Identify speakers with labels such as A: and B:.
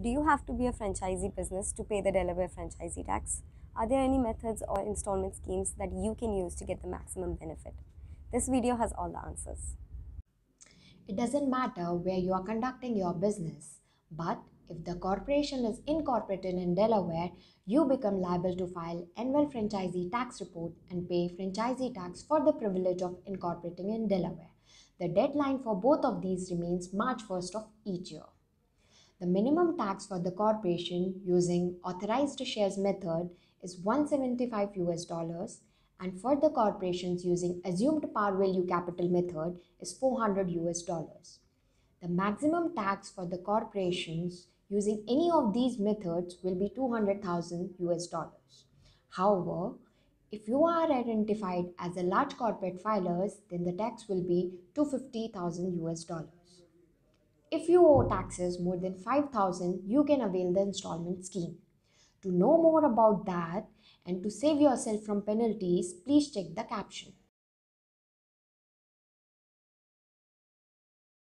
A: Do you have to be a franchisee business to pay the Delaware franchisee tax? Are there any methods or installment schemes that you can use to get the maximum benefit? This video has all the answers.
B: It doesn't matter where you are conducting your business, but if the corporation is incorporated in Delaware, you become liable to file annual franchisee tax report and pay franchisee tax for the privilege of incorporating in Delaware. The deadline for both of these remains March 1st of each year. The minimum tax for the corporation using authorized shares method is 175 US dollars and for the corporations using assumed par value capital method is 400 US dollars. The maximum tax for the corporations using any of these methods will be 200,000 US dollars. However, if you are identified as a large corporate filers, then the tax will be 250,000 US dollars. If you owe taxes more than 5000 you can avail the installment scheme. To know more about that and to save yourself from penalties, please check the caption.